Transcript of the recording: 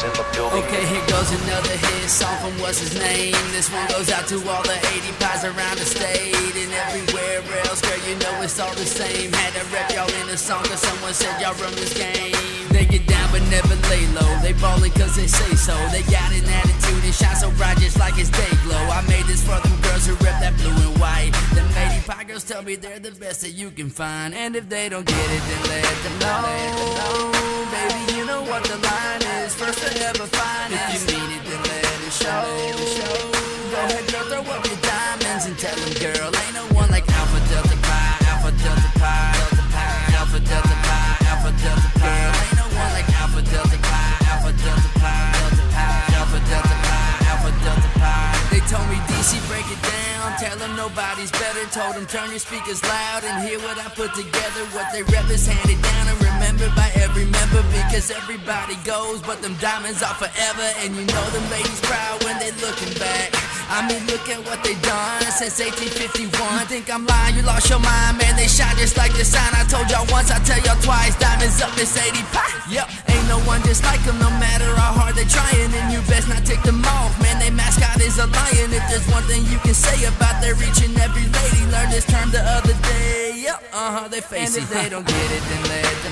Okay, here goes another hit song from what's his name. This one goes out to all the ADPis around the state and everywhere else. Girl, you know it's all the same. Had to rep y'all in a song cause someone said y'all run this game. They get down but never lay low. They ballin' cause they say so. They got an attitude and shine so bright just like it's day glow. I made this for them girls who rep that blue and white. Them ADPi girls tell me they're the best that you can find. And if they don't get it, then let them know. Ever find If you mean it, then let it show. Go ahead, girl, throw up your diamonds and tell them, girl, DC break it down, tell them nobody's better. Told them turn your speakers loud and hear what I put together. What they rep is handed down and remembered by every member because everybody goes, but them diamonds are forever. And you know them ladies proud when they looking back. I mean, look at what they done since 1851. Think I'm lying? You lost your mind, man. They shine just like the sign. I told y'all once, I tell y'all twice. Diamonds up, this 80 pie. Yep, ain't no one just like them, no matter how hard they trying. And you best not take them If there's one thing you can say about their reaching every lady, learn this term the other day. Yep, uh huh, they face and it. if they don't get it, then let them.